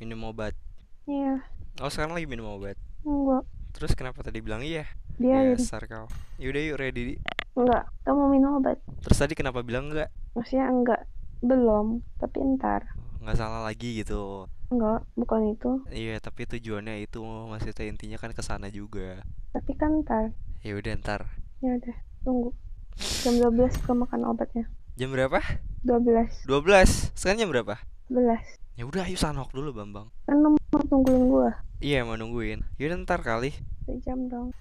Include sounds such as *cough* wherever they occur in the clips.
Minum obat. Iya, Oh, sekarang lagi minum obat. enggak. Terus kenapa tadi bilang iya? Biarin. Dasar kau. Yaudah yuk ready. Enggak, kamu mau minum obat. Terus tadi kenapa bilang enggak? Maksudnya enggak. Belum, tapi ntar. Nggak salah lagi gitu. Enggak, bukan itu. Iya, tapi tujuannya itu maksudnya intinya kan ke sana juga. Tapi kan ntar. Ya udah ntar. Ya udah, tunggu. Jam 12 ke makan obatnya. Jam berapa? 12. 12. Sekarang jam berapa? 11. Ya udah ayo sanok dulu, Bambang. Kan lu mau tungguin gua. Iya, mau nungguin. Yaudah ntar kali. Sejam dong.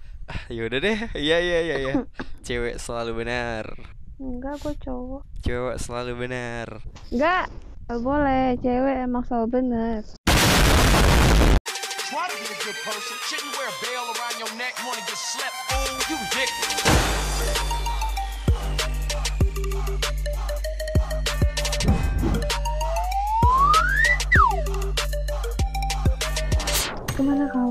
Ya udah deh. Iya iya iya iya. *coughs* Cewek selalu benar. Enggak, gua cowok. Cewek selalu benar. Enggak. Gak boleh, cewek emang selalu bener. Try to be a good person. Shouldn't wear a bell around your neck. Wanna get slept? You ridiculous. Ke mana kau?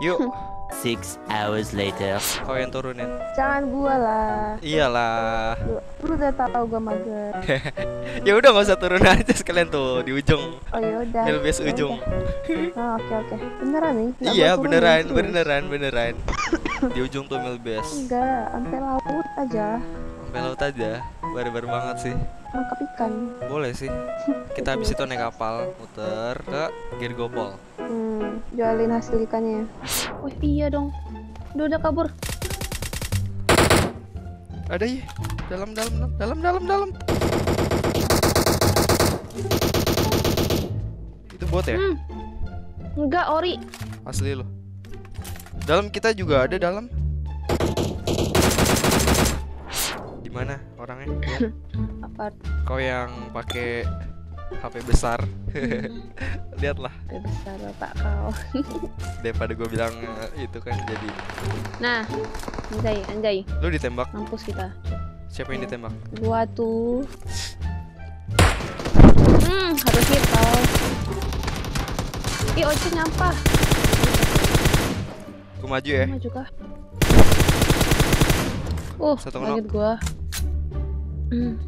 Yuk, *laughs* Six hours later. kau yang turunin. Jangan gua lah. Iyalah. Lu, lu udah tahu gua mager. *laughs* ya udah nggak usah turun *laughs* aja sekalian tuh di ujung. Oh ya udah. Milbes Ya ujung. Oh, oke oke. Beneran nih? Iya beneran serius. beneran beneran. di ujung tuh Milbes. Enggak, sampai laut aja. Sampai laut aja. Barbar banget sih. Nangkep ikan. Boleh sih. Kita habis itu naik kapal muter ke Girgopol. Hmm, jualin hasil ikannya. Oh iya dong. Udah udah kabur. Ada ya. Dalam dalam dalam dalam dalam. Itu bot ya? Hmm. Enggak, ori. Asli loh. Dalam kita juga ada dalam. Mana orangnya? Ya. *laughs* Apa Kau yang pakai HP besar. *laughs* Lihatlah Gak besar bapak kau. *laughs* daripada gue bilang eh, itu kan jadi Nah, anjay, anjay. lu ditembak. Mampus kita. Siapa yang ditembak? Gua tuh. Hmm, harus hit kau. Ih, Oce nyampah. Gue maju ya. Maju kah? Uh, Satu kaget gua. Hmm,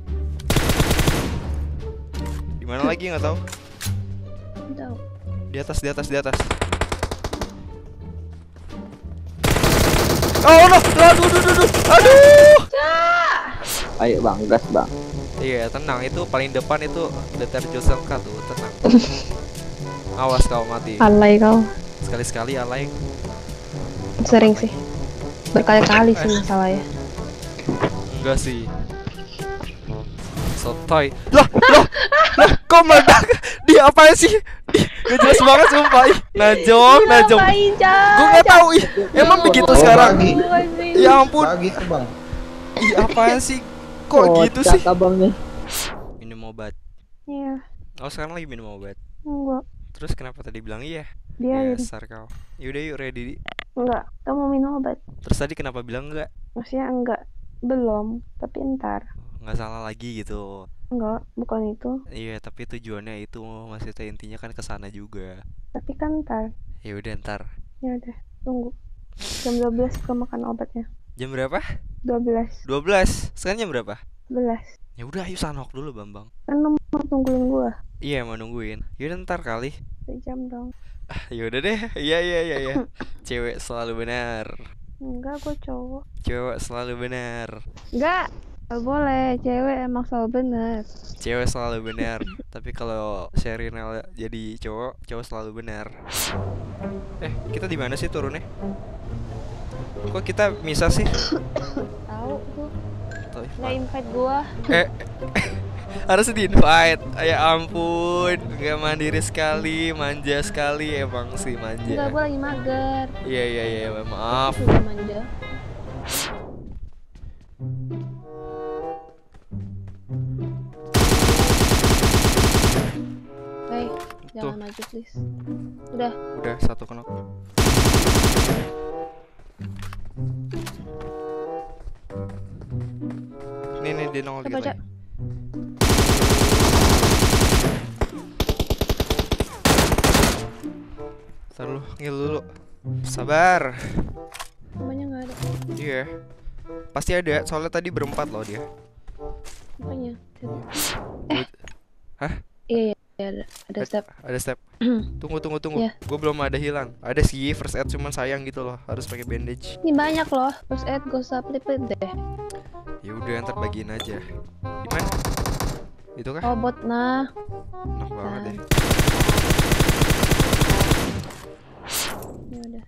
Di mana lagi nggak tahu. tahu. Di atas, di atas, di atas. Oh no, aduh, aduh, aduh, aduh. Ayo bang, gas bang. Iya, tenang. Itu paling depan itu deterjen selka tuh, tenang. *laughs* Awas kau mati. Alay kau. Sekali-sekali alay. Sering sih. Berkali-kali sih masalahnya. Enggak sih. Sotoy. Lah, lah, lah, kok meledak? Dia apa sih? Ih, Gak jelas banget sumpah. Ih, Najong, najong. Gue nggak tahu ih. Emang begitu sekarang? pagi. Ya ampun. Pagi tuh bang. Ih, apaan sih? Kok gitu sih? abangnya. Minum obat. Iya, Oh, sekarang lagi minum obat. enggak. Terus kenapa tadi bilang iya? Biarin. Dasar kau. Yaudah yuk ready. Enggak, kamu mau minum obat. Terus tadi kenapa bilang enggak? Maksudnya enggak. Belum, tapi ntar. Nggak salah lagi gitu. Enggak, bukan itu. Iya, tapi tujuannya itu maksudnya intinya kan ke sana juga. Tapi kan ntar. Ya udah ntar. Ya udah, tunggu. Jam 12 ke makan obatnya. Jam berapa? 12. 12. Sekarang jam berapa? 11. Ya udah ayo sanok dulu, Bambang. Kan lu mau tungguin gua. Iya, mau nungguin. Yaudah ntar kali. Sejam dong. Ya udah deh. Iya iya iya iya. *laughs* Cewek selalu benar. Enggak, gua cowok. Cewek selalu benar. Enggak. Gak boleh, cewek emang selalu bener. Cewek selalu benar. Tapi kalau Sherina jadi cowok, cowok selalu benar. Eh, kita di mana sih turunnya? Kok kita misah sih? Tahu tuh. Tuh, Nggak invite gua. eh *laughs* harus di invite ya ampun nggak mandiri sekali manja sekali emang sih Enggak, manja gua lagi mager. iya iya iya maaf Sudah manja. Maju please. Udah, udah satu kenok ini nih dia nongol coba lagi Ntar lu ngil dulu sabar Namanya nggak ada. iya pasti ada soalnya tadi berempat loh dia Apanya? Hah? Iya, iya. Ada, ada step. Ada step. *clears throat* tunggu tunggu tunggu. Iya. Gue belum ada hilang. Ada sih first aid cuman sayang gitu loh. Harus pakai bandage. Ini banyak loh. First aid gak usah pelit-pelit deh. Ya udah ntar bagiin aja. Gimana? Itu kah? Oh bot nah. Enak banget ya. Ya udah.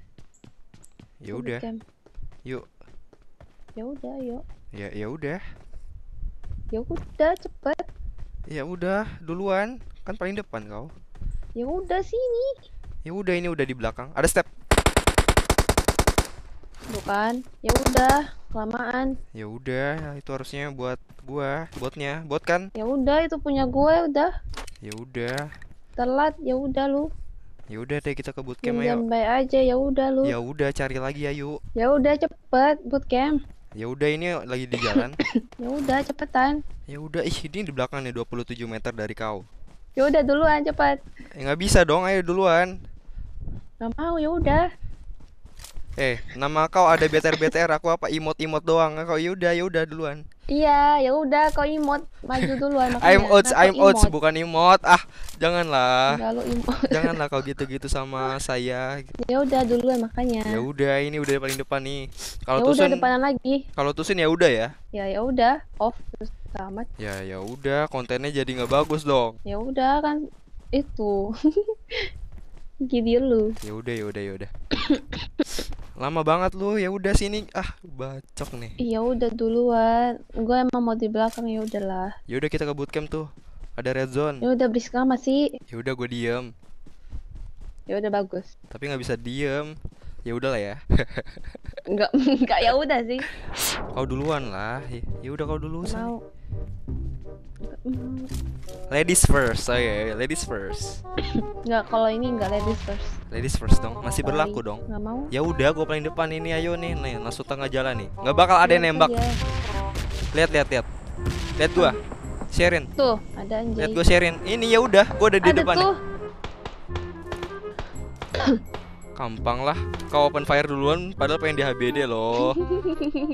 Ya udah. Yuk. Ya udah, yuk. Ya ya udah. Ya udah, cepet. Ya udah, duluan. Kan paling depan kau. Ya udah sini. Ya udah ini udah di belakang. Ada step. Bukan. Ya udah, kelamaan. Ya udah, itu harusnya buat gua, botnya. Bot kan? Ya udah, itu punya gue udah. Ya udah. Telat, ya udah lu. Ya udah deh kita ke bootcamp ayo. Baik aja, ya udah lu. Ya udah cari lagi ayo. Ya udah cepet bootcamp. Ya udah ini lagi di jalan. *coughs* Ya udah cepetan. ya udah ih ini di belakang nih 27 meter dari kau. Ya udah duluan cepet. Eh nggak bisa dong, ayo duluan. Gak mau ya udah. Eh, nama kau ada BTR BTR, aku apa imot-imot doang. Kau ya udah, ya udah duluan. Iya, ya udah kau imot maju duluan makanya. I'm outs, I'm outs, imot. bukan imot. Ah, janganlah. Enggak lu imot. Janganlah kau gitu-gitu sama saya. Ya udah duluan makanya. Ya udah, ini udah paling depan nih. Ya Kalau udah tusun, depanan lagi. kalau tusun ya udah ya. Ya ya udah off terus tamat. Ya ya udah, kontennya jadi nggak bagus dong. Ya udah kan itu. *laughs* Gini lu. Ya udah, ya udah, ya udah. *coughs* Lama banget lu. Ya udah sini. Ah, bacok nih. Ya udah duluan. Gue emang mau di belakang ya udahlah. Ya udah kita ke bootcamp tuh. Ada red zone. Ya udah berisik amat sih. Ya udah gue diem. Ya udah bagus. Tapi nggak bisa diem. Ya udahlah ya. Enggak enggak *laughs* ya udah sih. kau duluan lah. Ya udah kau dulu Nggak sih. Mau. Ladies first. Oh ya, ladies first. Enggak kalau ini enggak ladies first. Ladies first dong. Masih Sorry. berlaku dong. Nggak mau. Ya udah, gue paling depan ini. Ayo nih, nih, langsung tengah jalan nih. Nggak bakal ada yang Lihat nembak. aja. Lihat, lihat, lihat. Lihat gua. Sharein. Tuh, ada anjay. Lihat gua sharein. Ini ya udah, gua udah di ada depan. nih. *coughs* Gampang lah. Kau open fire duluan padahal pengen di HBD loh.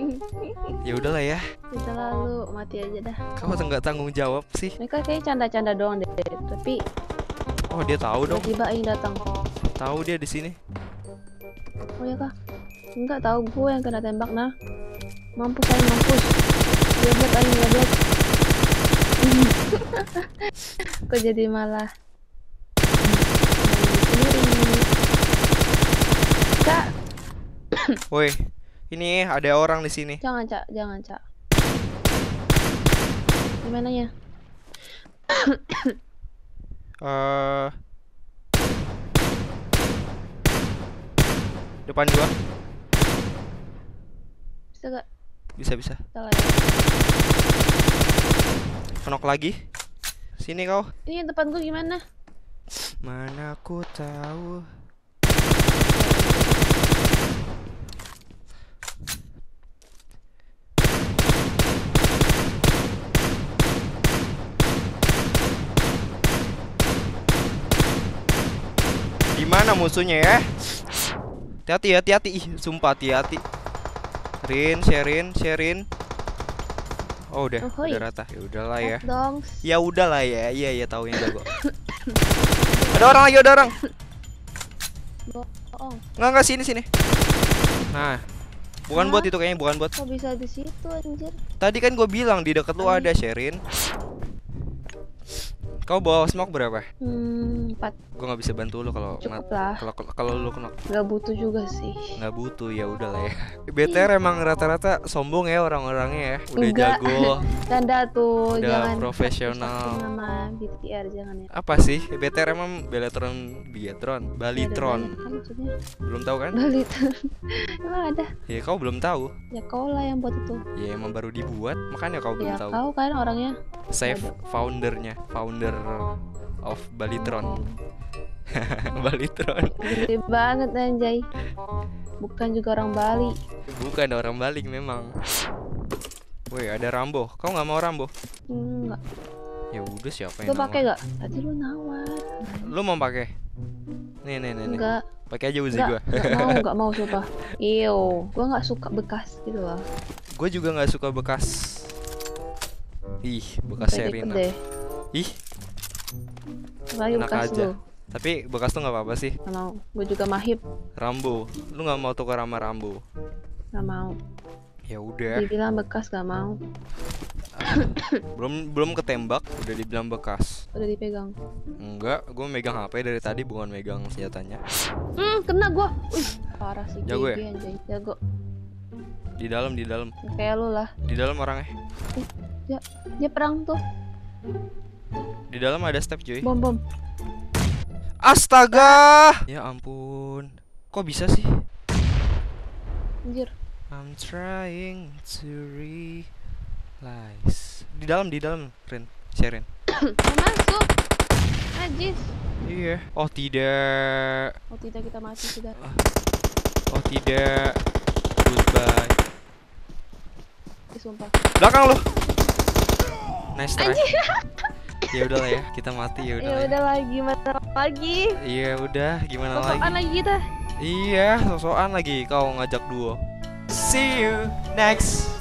*laughs* ya udahlah ya. Udah lalu mati aja dah. Kamu tuh nggak tanggung jawab sih. Mereka kayak canda-canda doang deh. Tapi Oh, dia tahu dong. tiba-tiba ini datang. Tahu dia di sini. Oh ya kah? Enggak tahu gue yang kena tembak nah. Mampus aing mampus. Goblok aing goblok. *laughs* Kok jadi malah sendiri. Cak, Woi, ini ada orang di sini. jangan cak, jangan cak. Gimana ya? Eh Depan gua. Bisa gak? Bisa bisa. Kenok lagi. Sini kau. Ini depan gue gimana? Mana aku tahu. Di mana musuhnya ya? Hati-hati, hati-hati. Ih, sumpah hati-hati. Rin, Sherin, Sherin. Oh, udah, udah rata. Ya udahlah ya. Ya udahlah ya. Iya, iya tahu yang jago. ada orang lagi, ada orang. Bohong. Enggak, enggak sini sini. Nah. Bukan buat itu kayaknya, bukan buat. Kok bisa di situ anjir? Tadi kan gue bilang di dekat lu ada Sherin. Kau bawa smoke berapa? Hmm, empat Gue nggak bisa bantu lu kalau lah. kalau kalau lu kena Gak butuh juga sih. nggak butuh ya udahlah ya. BTR emang rata-rata sombong ya orang-orangnya ya. Udah Enggak. jago. *laughs* Tanda tuh, Udah jangan profesional. nama BTR jangan ya. Apa sih? BTR emang Belatron, Biatron, Balitron. kan. Belum tahu kan? Balitron. *laughs* Emang ada. Ya kau belum tahu. Ya kau lah yang buat itu. Ya emang baru dibuat, makanya kau belum Ya tahu. kau kan orangnya. Save foundernya, founder of Balitron. *laughs* Balitron. Gede banget anjay. Bukan juga orang Bali. Bukan orang balik memang. Woi, ada Rambo. Kau nggak mau Rambo? Enggak. Ya udah siapa Lu yang pakai nawar? gak? Tadi lu nawar. Lu mau pakai? Nih, nih, nih. Enggak. Pakai aja Uzi gua. Enggak, enggak mau, *laughs* enggak mau sumpah. Iyo, gua enggak suka bekas gitu loh. Gue juga nggak suka bekas. Ih, bekas pede. Ih. Apalagi Enak bekas aja. lu. Tapi bekas tuh nggak apa-apa sih. Gak mau. Gue juga mahib. Rambo, lu nggak mau tukar sama Rambo? Gak mau. Ya udah, Dibilang bekas gak mau. *coughs* belum belum ketembak udah dibilang bekas. Udah dipegang. Enggak, gue megang HP dari tadi bukan megang senjatanya. Hmm, kena. Wih, parah sih. Jago ya? Anjay. Jago. Di dalam, di dalam, Kayak lu lah. di dalam orangnya. Dia perang tuh. Di dalam ada step cuy. Bom bom. Astaga! Ya ampun. Kok bisa sih? Anjir. I'm trying to realize. Di dalam, di dalam, Rin. Sharin. *coughs* Masuk. Najis. Iya. Oh tidak. Oh tidak kita mati sudah. Oh tidak. Goodbye. Sumpah. Belakang lu. Nice try. *laughs* ya udahlah ya, kita mati ya Ya udah. udah lagi gimana lagi? Iya udah, gimana Sosokan lagi? lagi kita. Iya, sosokan lagi kau ngajak duo. See you next